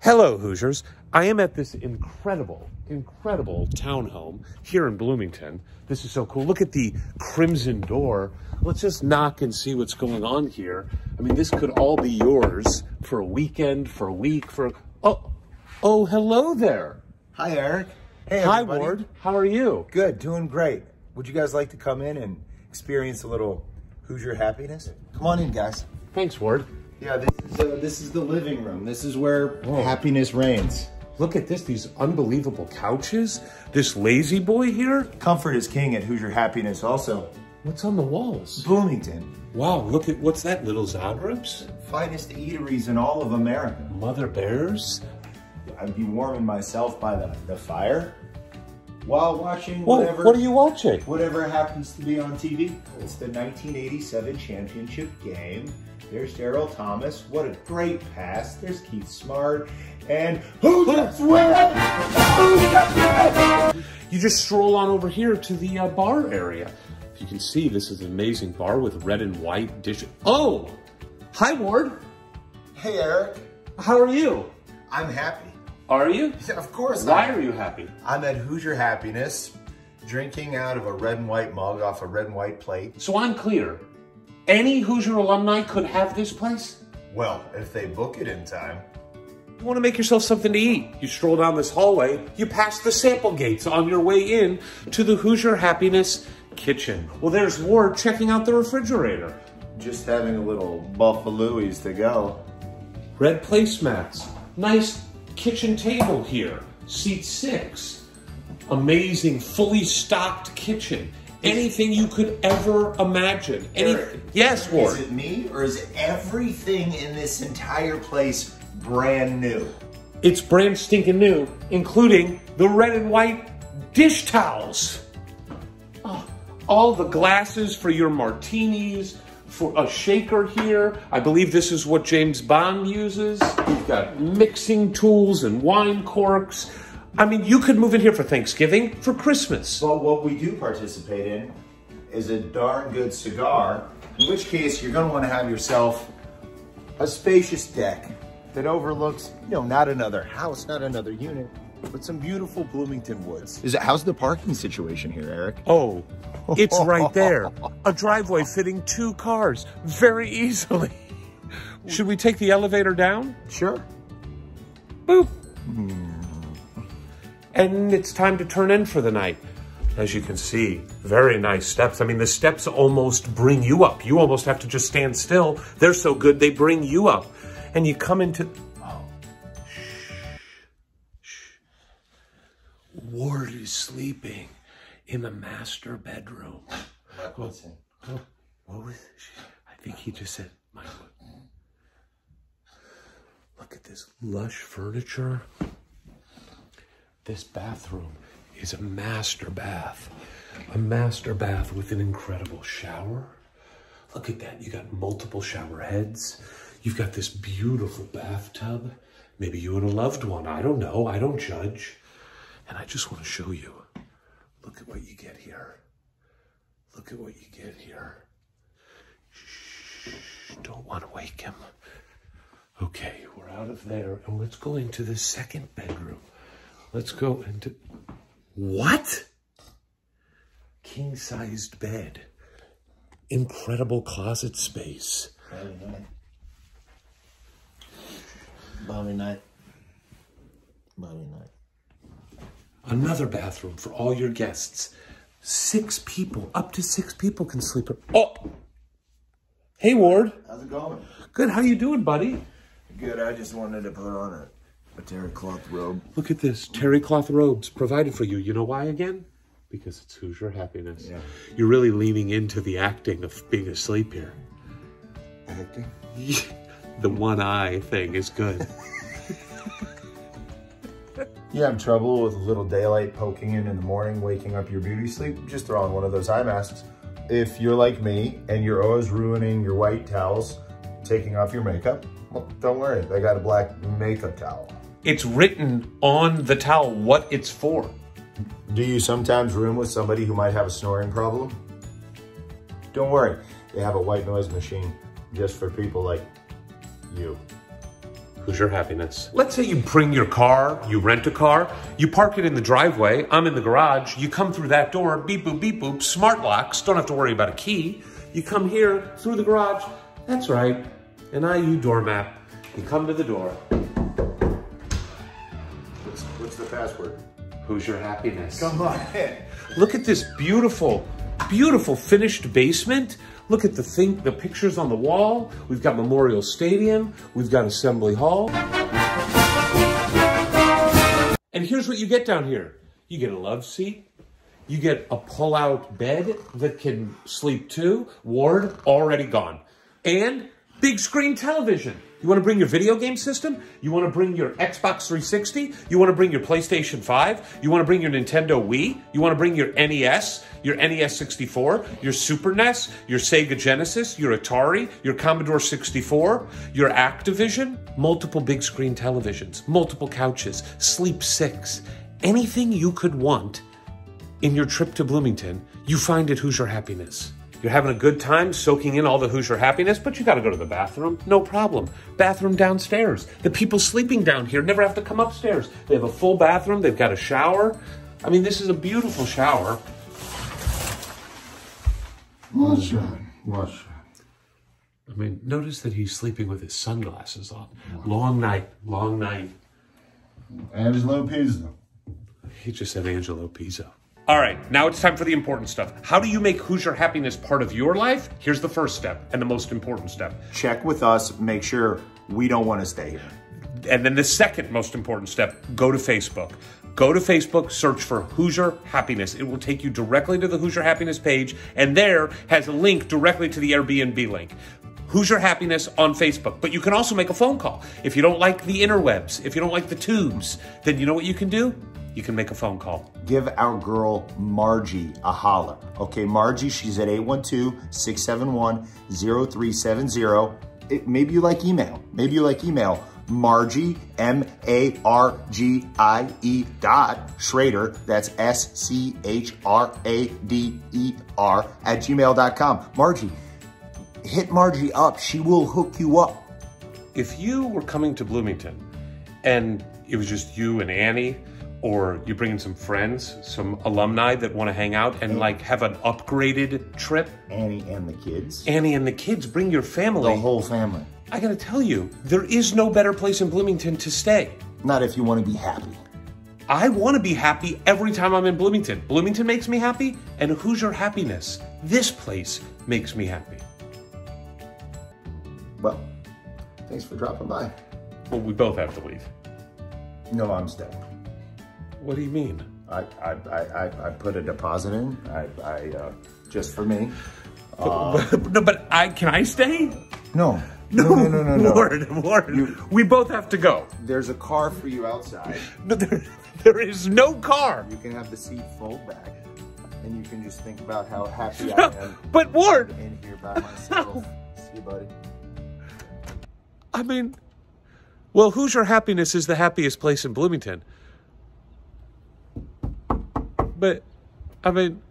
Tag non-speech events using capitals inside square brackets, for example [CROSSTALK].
Hello, Hoosiers. I am at this incredible, incredible townhome here in Bloomington. This is so cool. Look at the crimson door. Let's just knock and see what's going on here. I mean, this could all be yours for a weekend, for a week, for oh, oh, hello there. Hi, Eric. Hey, Hi, everybody. Ward. How are you? Good, doing great. Would you guys like to come in and experience a little Hoosier happiness? Come on in, guys. Thanks, Ward. Yeah, this is uh, this is the living room. This is where happiness reigns. Look at this, these unbelievable couches. This La-Z-Boy here. Comfort is king at Hoosier happiness. Also, What's on the walls? Bloomington, Wow, look at what's that, little Zagrebs? finest eateries in all of America. Mother Bear's? I'd be warming myself by the, the fire while watching Whoa, whatever what are you watching? whatever happens to be on TV. It's the 1987 championship game. There's Daryl Thomas. What a great pass. There's Keith Smart. And win? Who's that win? You just stroll on over here to the uh, bar area. You can see this is an amazing bar with red and white dishes. Oh, hi Ward. Hey, Eric. How are you? I'm happy. Are you? Of course. Why I'm, are you happy? I'm at Hoosier Happiness, drinking out of a red and white mug off a red and white plate. So I'm clear. Any Hoosier alumni could have this place? Well, if they book it in time. You want to make yourself something to eat. You stroll down this hallway, you pass the Sample Gates on your way in to the Hoosier Happiness Kitchen. Well, there's Ward checking out the refrigerator. Just having a little Buffa Louie's to go. Red placemats. Nice kitchen table here. Seat six. Amazing, fully stocked kitchen. Anything you could ever imagine. Anything. Eric, Yes, Ward. Is it me or is everything in this entire place brand new? It's brand stinking new, including the red and white dish towels. Oh, all the glasses for your martinis, for a shaker here. I believe this is what James Bond uses. We've got mixing tools and wine corks. I mean, you could move in here for Thanksgiving, for Christmas. But what we do participate in is a darn good cigar, in which case you're gonna wanna have yourself a spacious deck that overlooks, you know, not another house, not another unit, but some beautiful Bloomington woods. Is it, how's the parking situation here, Eric? Oh, it's right there. [LAUGHS] A driveway fitting two cars very easily. Should we take the elevator down? Sure. Boop. Hmm. And it's time to turn in for the night. As you can see, very nice steps. I mean, the steps almost bring you up. You almost have to just stand still. They're so good, they bring you up. And you come into. Oh, shh, shh. Ward is sleeping in the master bedroom. What was I think he just said, my Look at this lush furniture. This bathroom is a master bath. A master bath with an incredible shower. Look at that. You got multiple shower heads. You've got this beautiful bathtub. Maybe you and a loved one. I don't know. I don't judge. And I just want to show you. Look at what you get here. Look at what you get here. Shh. Don't want to wake him. Okay, we're out of there. And let's go into the second bedroom. Let's go into. What? King sized bed. Incredible closet space. Mommy night. Mommy night. Another bathroom for all your guests. Six people, up to six people can sleep. Oh! Hey, Ward. How's it going? Good. How you doing, buddy? Good. I just wanted to put on a, a terry cloth robe. Look at this. Terry cloth robes provided for you. You know why again? Because it's Hoosier happiness. Yeah. You're really leaning into the acting of being asleep here. Acting? [LAUGHS] the one eye thing is good. [LAUGHS] You have trouble with a little daylight poking in in the morning, waking up your beauty sleep? Just throw on one of those eye masks. If you're like me and you're always ruining your white towels, taking off your makeup, well, don't worry. I got a black makeup towel. It's written on the towel what it's for. Do you sometimes room with somebody who might have a snoring problem? Don't worry. They have a white noise machine just for people like you. Hoosier Happiness. Let's say you bring your car, you rent a car, you park it in the driveway, I'm in the garage, you come through that door, beep boop, beep boop, smart locks, don't have to worry about a key. You come here through the garage, that's right, an IU doormat. You come to the door, What's, what's the password? Hoosier Happiness. Come on in. Look at this beautiful, beautiful finished basement. Look at the thing, the pictures on the wall. We've got Memorial Stadium. We've got Assembly Hall. And here's what you get down here. You get a love seat. You get a pull-out bed that can sleep two. Ward, already gone. And big screen television. You want to bring your video game system? You want to bring your Xbox 360? You want to bring your PlayStation 5? You want to bring your Nintendo Wii? You want to bring your NES, your NES 64, your Super NES, your Sega Genesis, your Atari, your Commodore 64, your Activision? Multiple big screen televisions, multiple couches, Sleep 6. Anything you could want in your trip to Bloomington, you find at Hoosier Happiness. You're having a good time soaking in all the Hoosier happiness, but you got to go to the bathroom. No problem. Bathroom downstairs. The people sleeping down here never have to come upstairs. They have a full bathroom. They've got a shower. I mean, this is a beautiful shower. What's that? What's that? I mean, notice that he's sleeping with his sunglasses on. Long night, long night. Angelo Pizzo. He just said Angelo Pizzo. All right, now it's time for the important stuff. How do you make Hoosier happiness part of your life? Here's the first step and the most important step. Check with us. Make sure we don't want to stay here. And then the second most important step, go to Facebook. Go to Facebook, search for Hoosier Happiness. It will take you directly to the Hoosier Happiness page, and there has a link directly to the Airbnb link. Hoosier Happiness on Facebook. But you can also make a phone call. If you don't like the interwebs, if you don't like the tubes, then you know what you can do? You can make a phone call. Give our girl Margie a holler. Okay, Margie, she's at 812-671-0370. It, maybe you like email. Maybe you like email. Margie, M-A-R-G-I-E dot Schrader, that's S-C-H-R-A-D-E-R at gmail.com. Margie, hit Margie up. She will hook you up. If you were coming to Bloomington and it was just you and Annie, or you bring in some friends, some alumni that want to hang out and oh. like have an upgraded trip, Annie and the kids. Annie and the kids, bring your family. The whole family. I gotta tell you, there is no better place in Bloomington to stay. Not if you want to be happy. I want to be happy every time I'm in Bloomington. Bloomington makes me happy, and Hoosier Happiness, this place, makes me happy. Well, thanks for dropping by. Well, we both have to leave. No, I'm staying. What do you mean? I, I, I, I- I put a deposit in. I, I uh, just for me. no, but I can I stay? No, [LAUGHS] no, no, no, no, no. Ward, Ward. we both have to go. There's a car for you outside. No, there, there is no car. You can have the seat fold back, and you can just think about how happy [LAUGHS] I am But Ward, in here by myself. [LAUGHS] See you, buddy. I mean, well, Hoosier Happiness is the happiest place in Bloomington. But, I mean,